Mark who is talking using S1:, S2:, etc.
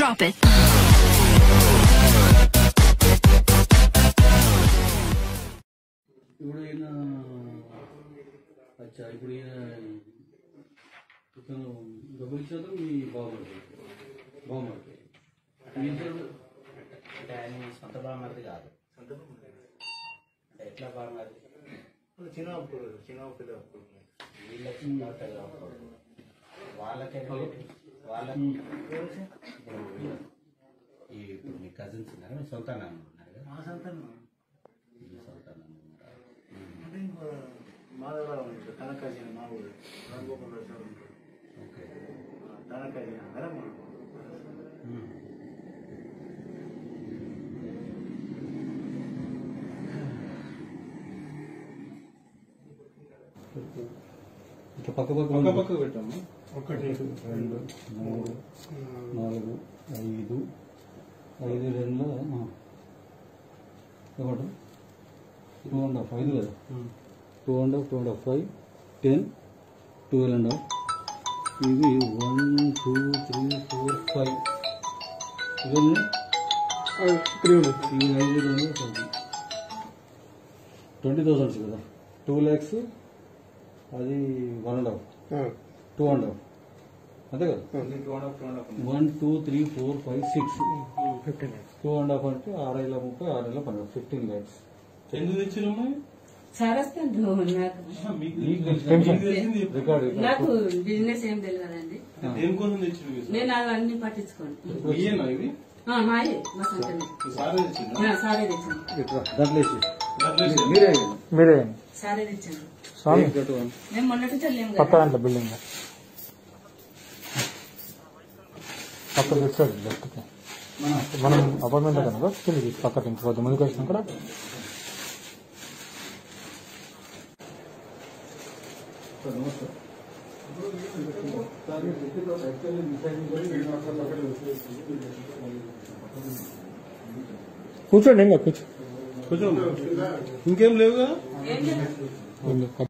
S1: Drop it.
S2: ఇప్పుడు ఈయన అచ్చా ఇప్పుడు ఈయన ఇతను డబ్బులు ఇచ్చేది మీ బాగుంటుంది బాగుంటుంది ఇతరుడు
S3: అంటే ఆయన సొంత బామ్మది కాదు అంటే ఎట్లా బామ్మది
S4: చిన్నప్పుడు చిన్నప్పుడు అప్పుడు
S3: వీళ్ళకి చిన్న పెద్ద వాళ్ళకే వాళ్ళకి ఇప్పుడు మీ కజిన్స్ ఉన్నారు? మీ సొంత నాన్న ఉన్నారు? కదా
S4: మా
S3: సొంత నాన్న ఓకే.
S2: ఇట్లా పక్క పక్క
S5: పక్క పక్క పెట్టాము
S2: ఒకటి రెండు మూడు నాలుగు ఐదు ఐదు రెండు ఏమంటారు టూ అండ్ హాఫ్ ఐదు కదా? Two and half two and half five ten twelve and half. ఇది one two three four five. ఇవన్నీ? ఈ ఐదు రెండు ట్వంటీ ట్వంటీ థౌసండ్స్ కదా? టూ ల్యాక్స్ అది one and half. Two and half. అంతే కదా? One two three four five six. Two and half అంటే ఆరేళ్ళ ముప్పై ఆరేళ్ళ పన్నెండు ఫిఫ్టీన్ ల్యాక్స్
S5: ఎందుకు
S6: సరస్తుంది నాకు బిజినెస్ ఏం తెలియదండి. నేను అవన్నీ పట్టించుకోండి
S2: దాంట్లో మీరే
S7: మీరే
S6: సారే తెచ్చాను.
S7: స్వామి పక్క దాంట్లో బిల్డింగ్ పక్క తెచ్చాడు లెఫ్ట్కి మనం అపార్ట్మెంట్ కనుక కిందికి పక్కకి ఇంక కొద్ది ముందుకు వచ్చినా కూడా కూర్చోండి ఇంకా కూర్చో.
S5: కొంచెం ఇంకేం లేవుగా?